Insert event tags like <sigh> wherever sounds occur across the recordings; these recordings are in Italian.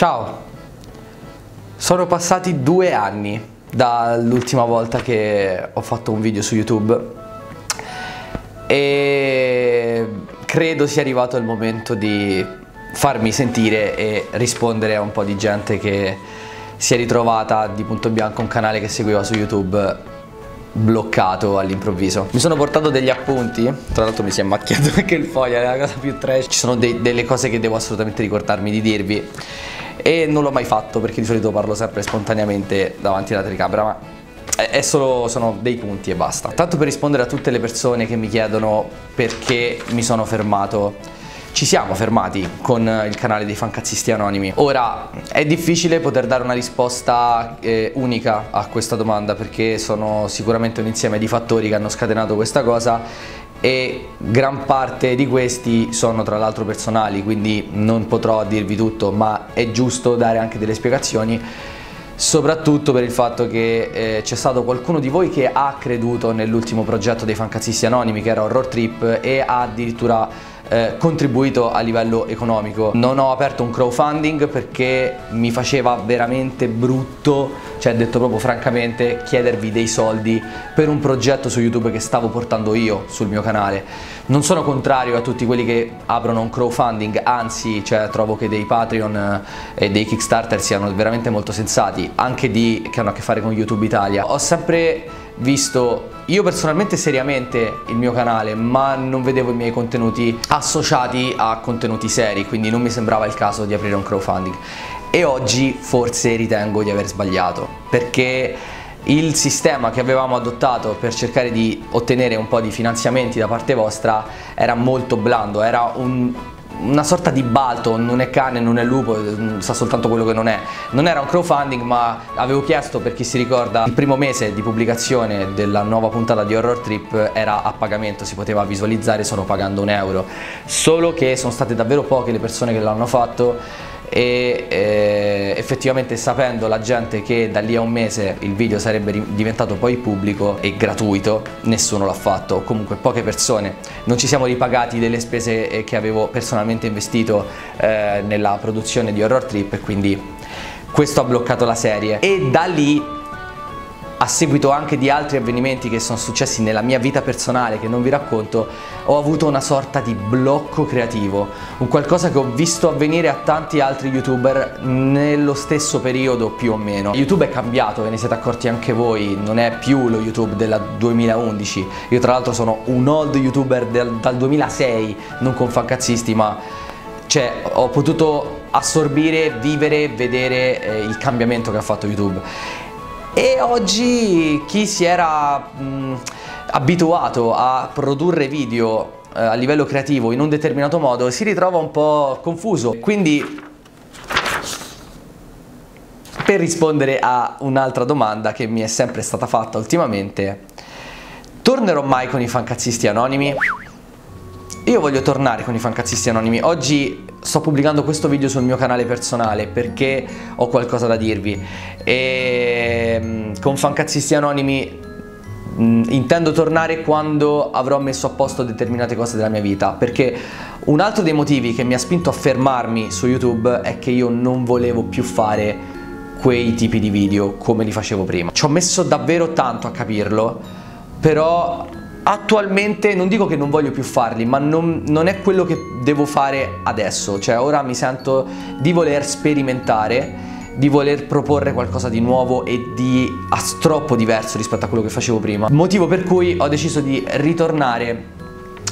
Ciao, sono passati due anni dall'ultima volta che ho fatto un video su YouTube e credo sia arrivato il momento di farmi sentire e rispondere a un po' di gente che si è ritrovata di punto bianco un canale che seguiva su YouTube bloccato all'improvviso. Mi sono portato degli appunti, tra l'altro mi si è macchiato <laughs> anche il foglio, è la cosa più trash. Ci sono de delle cose che devo assolutamente ricordarmi di dirvi e non l'ho mai fatto perché di solito parlo sempre spontaneamente davanti alla telecamera, ma è solo, sono dei punti e basta. Tanto per rispondere a tutte le persone che mi chiedono perché mi sono fermato ci siamo fermati con il canale dei fancazzisti anonimi. Ora è difficile poter dare una risposta eh, unica a questa domanda perché sono sicuramente un insieme di fattori che hanno scatenato questa cosa e gran parte di questi sono tra l'altro personali quindi non potrò dirvi tutto ma è giusto dare anche delle spiegazioni soprattutto per il fatto che eh, c'è stato qualcuno di voi che ha creduto nell'ultimo progetto dei fancazzisti anonimi che era Horror Trip e ha addirittura eh, contribuito a livello economico. Non ho aperto un crowdfunding perché mi faceva veramente brutto, cioè detto proprio francamente, chiedervi dei soldi per un progetto su YouTube che stavo portando io sul mio canale. Non sono contrario a tutti quelli che aprono un crowdfunding, anzi cioè, trovo che dei Patreon eh, e dei Kickstarter siano veramente molto sensati, anche di, che hanno a che fare con YouTube Italia. Ho sempre visto io personalmente seriamente il mio canale ma non vedevo i miei contenuti associati a contenuti seri quindi non mi sembrava il caso di aprire un crowdfunding. E oggi forse ritengo di aver sbagliato perché il sistema che avevamo adottato per cercare di ottenere un po' di finanziamenti da parte vostra era molto blando, era un, una sorta di balto, non è cane, non è lupo, sa soltanto quello che non è. Non era un crowdfunding ma avevo chiesto per chi si ricorda il primo mese di pubblicazione della nuova puntata di Horror Trip era a pagamento, si poteva visualizzare solo pagando un euro. Solo che sono state davvero poche le persone che l'hanno fatto e eh, effettivamente sapendo la gente che da lì a un mese il video sarebbe diventato poi pubblico e gratuito nessuno l'ha fatto. O comunque poche persone. Non ci siamo ripagati delle spese eh, che avevo personalmente investito eh, nella produzione di Horror Trip quindi questo ha bloccato la serie. E da lì a seguito anche di altri avvenimenti che sono successi nella mia vita personale che non vi racconto, ho avuto una sorta di blocco creativo, un qualcosa che ho visto avvenire a tanti altri youtuber nello stesso periodo più o meno. YouTube è cambiato, ve ne siete accorti anche voi, non è più lo YouTube del 2011, io tra l'altro sono un old youtuber del, dal 2006, non con fancazzisti ma cioè ho potuto assorbire, vivere, vedere eh, il cambiamento che ha fatto YouTube e oggi chi si era mh, abituato a produrre video eh, a livello creativo in un determinato modo si ritrova un po' confuso quindi per rispondere a un'altra domanda che mi è sempre stata fatta ultimamente tornerò mai con i fancazzisti anonimi? Io voglio tornare con i fancazzisti anonimi oggi sto pubblicando questo video sul mio canale personale perché ho qualcosa da dirvi e mm, con fancazzisti anonimi mm, intendo tornare quando avrò messo a posto determinate cose della mia vita perché un altro dei motivi che mi ha spinto a fermarmi su YouTube è che io non volevo più fare quei tipi di video come li facevo prima. Ci ho messo davvero tanto a capirlo, però Attualmente non dico che non voglio più farli, ma non, non, è quello che devo fare adesso, cioè ora mi sento di voler sperimentare, di voler proporre qualcosa di nuovo e di troppo diverso rispetto a quello che facevo prima. Motivo per cui ho deciso di ritornare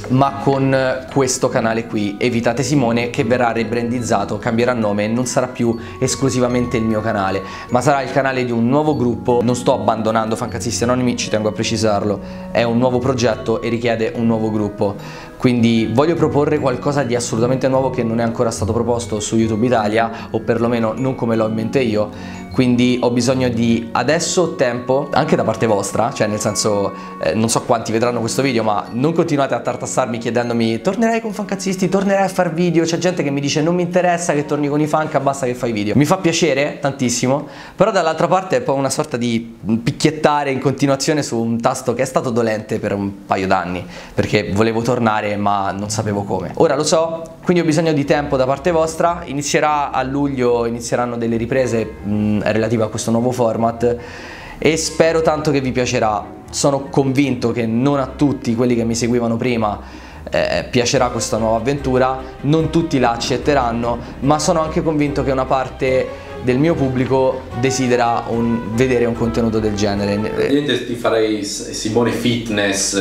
ma con questo canale qui, Evitate Simone, che verrà rebrandizzato, cambierà nome e non sarà più esclusivamente il mio canale, ma sarà il canale di un nuovo gruppo. Non sto abbandonando Fancazzisti Anonimi, ci tengo a precisarlo, è un nuovo progetto e richiede un nuovo gruppo. Quindi voglio proporre qualcosa di assolutamente nuovo che non è ancora stato proposto su YouTube Italia, o perlomeno non come l'ho in mente io, quindi ho bisogno di adesso tempo anche da parte vostra cioè nel senso eh, non so quanti vedranno questo video ma non continuate a tartassarmi chiedendomi tornerai con fancazzisti tornerai a far video? C'è gente che mi dice non mi interessa che torni con i fanca basta che fai video. Mi fa piacere tantissimo però dall'altra parte è poi una sorta di picchiettare in continuazione su un tasto che è stato dolente per un paio d'anni perché volevo tornare ma non sapevo come. Ora lo so, quindi ho bisogno di tempo da parte vostra, inizierà a luglio, inizieranno delle riprese mh, relative a questo nuovo format e spero tanto che vi piacerà. Sono convinto che non a tutti quelli che mi seguivano prima eh, piacerà questa nuova avventura, non tutti la accetteranno, ma sono anche convinto che una parte del mio pubblico desidera un, vedere un contenuto del genere. Niente, ti farei Simone Fitness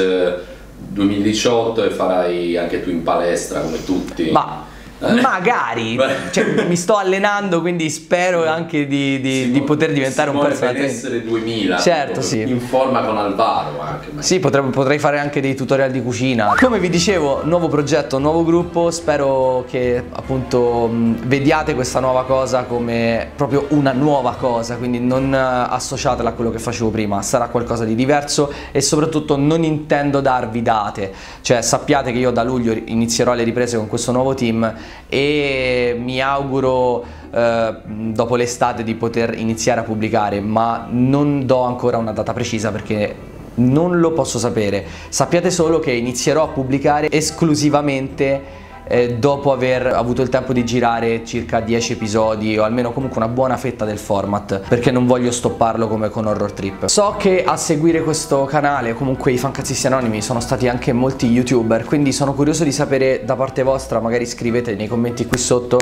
2018 eh, e farai anche tu in palestra come tutti. Ma. Magari, cioè, mi sto allenando quindi spero anche di, di, Simone, di poter diventare Simone un personaggio. essere 2000, certo, sì. in forma con Alvaro anche. Sì, potrei, potrei, fare anche dei tutorial di cucina. Come vi dicevo, nuovo progetto, nuovo gruppo, spero che appunto vediate questa nuova cosa come proprio una nuova cosa, quindi non associatela a quello che facevo prima, sarà qualcosa di diverso e soprattutto non intendo darvi date, cioè sappiate che io da luglio inizierò le riprese con questo nuovo team e mi auguro eh, dopo l'estate di poter iniziare a pubblicare ma non do ancora una data precisa perché non lo posso sapere. Sappiate solo che inizierò a pubblicare esclusivamente eh, dopo aver avuto il tempo di girare circa 10 episodi o almeno comunque una buona fetta del format perché non voglio stopparlo come con Horror Trip. So che a seguire questo canale comunque i fancazzisti anonimi sono stati anche molti youtuber quindi sono curioso di sapere da parte vostra magari scrivete nei commenti qui sotto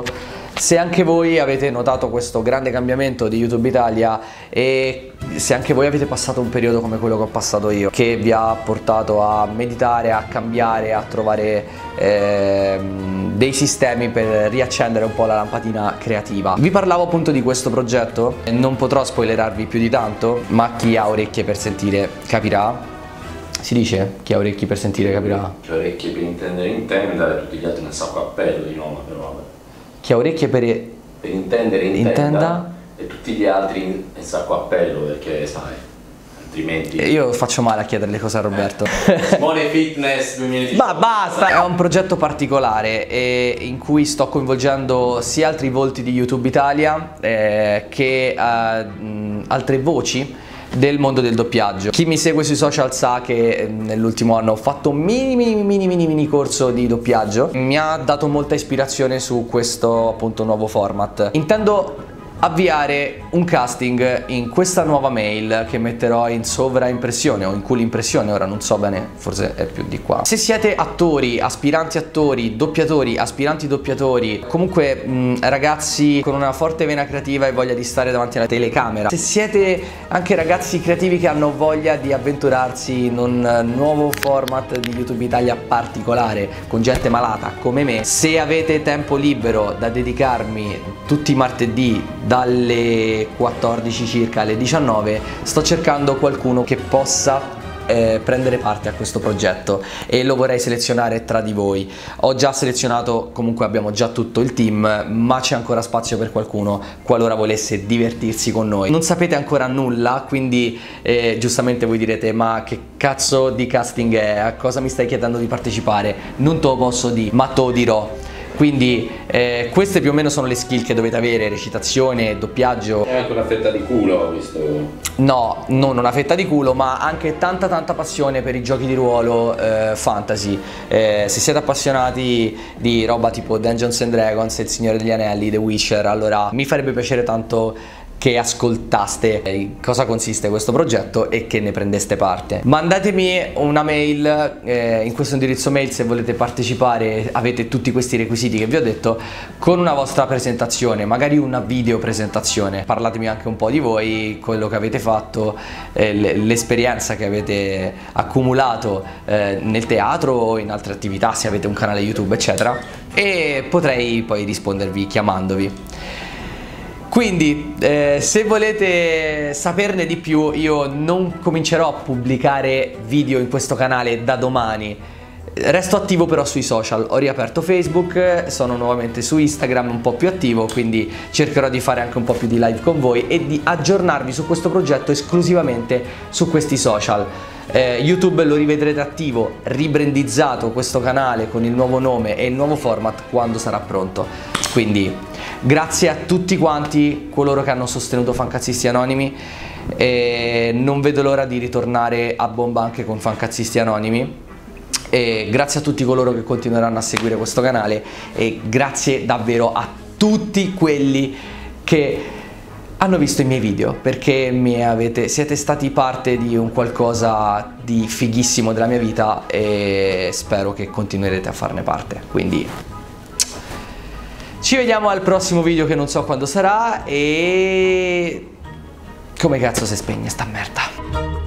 se anche voi avete notato questo grande cambiamento di YouTube Italia e se anche voi avete passato un periodo come quello che ho passato io, che vi ha portato a meditare, a cambiare, a trovare eh, dei sistemi per riaccendere un po' la lampadina creativa. Vi parlavo appunto di questo progetto, non potrò spoilerarvi più di tanto, ma chi ha orecchie per sentire capirà. Si dice chi ha orecchie per sentire capirà? Chi ha orecchie per intendere intenda tutti gli altri nel sacco a pelo di nome però vabbè chi ha orecchie per, per intendere intenda, intenda, e tutti gli altri in, in sacco a appello perché sai altrimenti io faccio male a chiederle cose a Roberto Simone Fitness 2018 ma basta è un progetto particolare eh, in cui sto coinvolgendo sia altri volti di YouTube Italia eh, che eh, altre voci del mondo del doppiaggio. Chi mi segue sui social sa che eh, nell'ultimo anno ho fatto un mini mini mini mini mini corso di doppiaggio. Mi ha dato molta ispirazione su questo appunto nuovo format. Intendo avviare un casting in questa nuova mail che metterò in sovraimpressione o in cool impressione, ora non so bene, forse è più di qua. Se siete attori, aspiranti attori, doppiatori, aspiranti doppiatori, comunque mh, ragazzi con una forte vena creativa e voglia di stare davanti alla telecamera, se siete anche ragazzi creativi che hanno voglia di avventurarsi in un nuovo format di YouTube Italia particolare con gente malata come me, se avete tempo libero da dedicarmi tutti i martedì dalle 14 circa alle 19 sto cercando qualcuno che possa eh, prendere parte a questo progetto e lo vorrei selezionare tra di voi. Ho già selezionato, comunque abbiamo già tutto il team, ma c'è ancora spazio per qualcuno qualora volesse divertirsi con noi. Non sapete ancora nulla, quindi eh, giustamente voi direte ma che cazzo di casting è? A cosa mi stai chiedendo di partecipare? Non te lo posso dire, ma te lo dirò quindi eh, queste più o meno sono le skill che dovete avere, recitazione, doppiaggio. E anche una fetta di culo, ho visto. No, non una fetta di culo, ma anche tanta tanta passione per i giochi di ruolo eh, fantasy. Eh, se siete appassionati di roba tipo Dungeons and Dragons, Il Signore degli Anelli, The Witcher, allora mi farebbe piacere tanto che ascoltaste in cosa consiste questo progetto e che ne prendeste parte. Mandatemi una mail eh, in questo indirizzo mail se volete partecipare, avete tutti questi requisiti che vi ho detto, con una vostra presentazione, magari una video presentazione. Parlatemi anche un po' di voi, quello che avete fatto, eh, l'esperienza che avete accumulato eh, nel teatro o in altre attività, se avete un canale YouTube, eccetera, e potrei poi rispondervi chiamandovi. Quindi eh, se volete saperne di più io non comincerò a pubblicare video in questo canale da domani Resto attivo però sui social, ho riaperto Facebook, sono nuovamente su Instagram un po' più attivo, quindi cercherò di fare anche un po' più di live con voi e di aggiornarvi su questo progetto esclusivamente su questi social. Eh, YouTube lo rivedrete attivo, ribrandizzato questo canale con il nuovo nome e il nuovo format quando sarà pronto. Quindi Grazie a tutti quanti coloro che hanno sostenuto Fancazzisti Anonimi e non vedo l'ora di ritornare a bomba anche con Fancazzisti Anonimi e grazie a tutti coloro che continueranno a seguire questo canale e grazie davvero a tutti quelli che hanno visto i miei video perché avete, siete stati parte di un qualcosa di fighissimo della mia vita e spero che continuerete a farne parte. Quindi ci vediamo al prossimo video che non so quando sarà e come cazzo si spegne sta merda